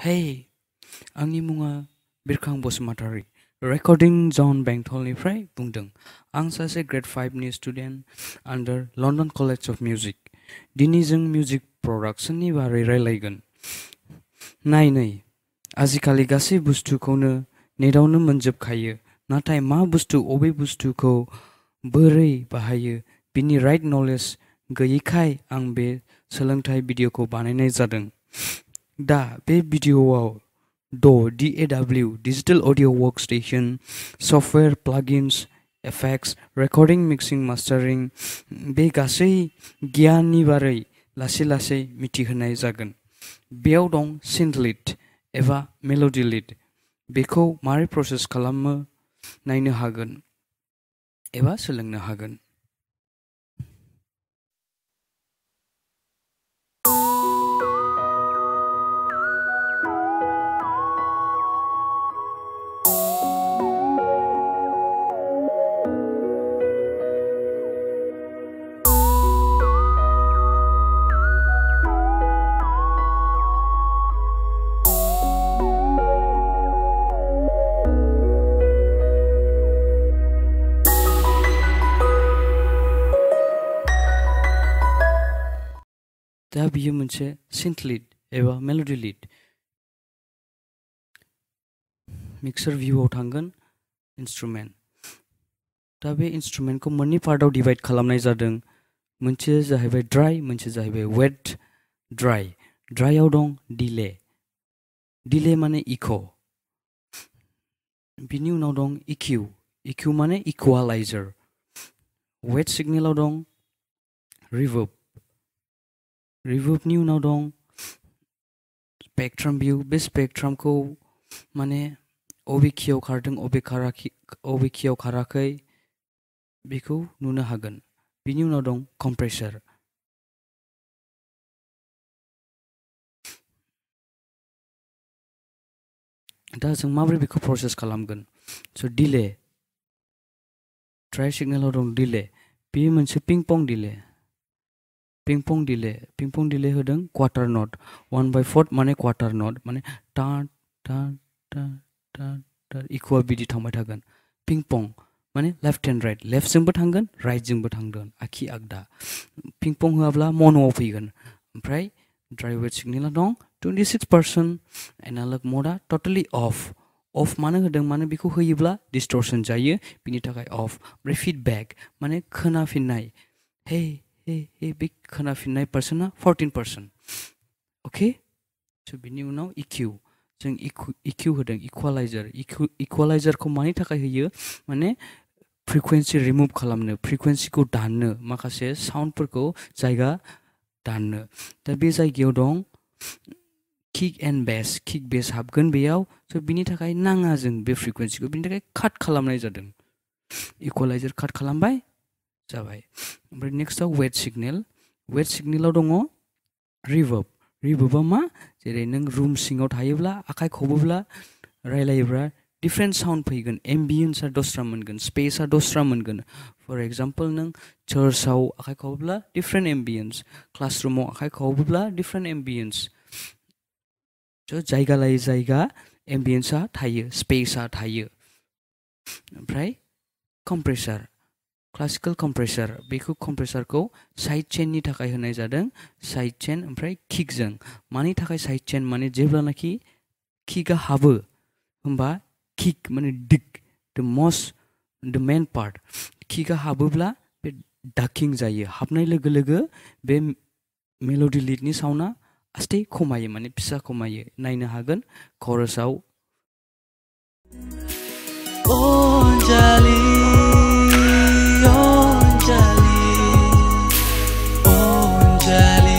Hey, आंनि मुङा बिरखां Basumatary recording जन बेंटलनिफ्राय बुंदों आं सासे grade फाइभनि student under London College of Music दिनै जों मिउजिक प्रडाक्सननि बारै रायलायगोन नाय नै आजिखालि गासै बुस्थुखौनो नेटआवनो मोनजोबखायो नाथाय मा बुस्थु अबे बुस्थुखौ बोरै बाहायो बिनि राइट नलेज गैयैखाय आं बे सोलोंथाइ भिडिअखौ बानायनाय जादों दा बे भिडिअआव the' D A W digital audio work station software plugins effects recording mixing mastering बे गासै गियाननि बारै लासै लासै मिथिहोनाय जागोन। बेयाव दं सिन्थलिट एबा मेल'डि लिड बेखौ मारै प्रसेस खालामो नायनो हागोन एबा सोलोंनो दा बियो मोनसे सिन्थ लिड एबा मेल'डि लिड मिक्सार भिउआव थांगोन इन्सट्रुमेन्ट दा बे इन्सट्रुमेन्टखौ मोननै पार्टआव डिभाइड खालामनाय जादों। मोनसे जाहैबाय ड्राइ मोनसे जाहैबाय वेट ड्राइ ड्राइआव दं डिले डिले माने इक' बिनि उनाव दं इकिउ इकिउ माने इकुवालाइजार वेट सिगनेलाव दं रिवर्ब रिवर्बनि उनाव दं स्पेक्ट्राम भिउ बे स्पेक्ट्रामखौ माने अबे कियाव खारदों अबे खाराखै अबे कियाव खाराखै बेखौ नुनो हागोन बिनि उनाव दं कमप्रेसार दा जों माबोरै बेखौ प्रसेस खालामगोन स' डिले ट्राइ सिगनेलाव दं डिले बेयो मोनसे ping pong delay ping pong delay ping delay होदों quarter note one by fourth माने क्वार्टार नट माने टा टा टा टा टा इकुवा बिदि थांबाय थागोन. पिं माने लेफ़्ट एन्ड राइट लेफ्टजोंबो थांगोन आखि आगदा. पिं पं होआब्ला मन'आव फैगोन. ओमफ्राय ड्राइभेट सिगनेला दं. टुवेन्टि सिक्स पार्सेन्ट एनालग मडा टटेलि अफ अफ मानो होदों? मानो बेखौ होयोब्ला डिस्टरसन जायो, बिनि थाखाय अफ ओमफ्राय फिडबेक माने खोनाफिननाय. हे हे हे बे खोनाफिननाय पार्सेन्टआ फर्टिन पार्सेन्ट अके स' बिनि उनाव इकिउ जों इकिउ होदों इकुवालाइजार इकुवालाइजारखौ मानि थाखाय होयो माने फ्रिकुवेन्सि रिमुभ खालामनो फ्रिकुवेन्सिखौ दाननो माखासे साउन्डफोरखौ जायगा दाननो दा बे दं kick and bass kick bass हाबगोन बेयाव स' बिनि थाखाय नाङा जों बे फ्रिकुवेन्सिखौ बिनि थाखाय काट खालामनाय जादों इकुवालाइजार काट खालामबाय जाबाय ओमफ्राय नेक्स्टआव वेट सिगनेल वेट सिगनेलाव दङ रिभार्ब रिभार्बआ मा जेरै नों रुम सिङाव थायोब्ला आखाइ खबोब्ला रायलायोब्ला डिफ्रेन्ट साउन्ड फैगोन एम्बियन्सआ दस्रा मोनगोन स्पेसआ दस्रा मोनगोन फर एग्जाम्पल नों चार्चआव आखाइ खबोब्ला डिफ्रेन्ट एम्बियन्स क्लासरुमाव आखाइ खबोब्ला डिफ्रेन्ट एम्बियन्स स' जायगा लायै जायगा एम्बियन्सआ थायो स्पेसआ थायो ओमफ्राय कमप्रेसार क्लासिकेल कमप्रेसार बेखौ कमप्रेसारखौ साइड चेननि थाखाय होनाय जादों। साइड चेन ओमफ्राय किकजों मानि थाखाय साइड चेन माने जेब्लानाखि किकआ हाबो, होमबा किक माने दिक the most the main part किकआ हाबोब्ला बे डाकिं जायो। हाबनाय लोगो लोगो बे मेल'डि लिडनि साउन्डआ आस्ते खमायो, माने फिसा खमायो। नायनो हागोन, खरसाव। sale.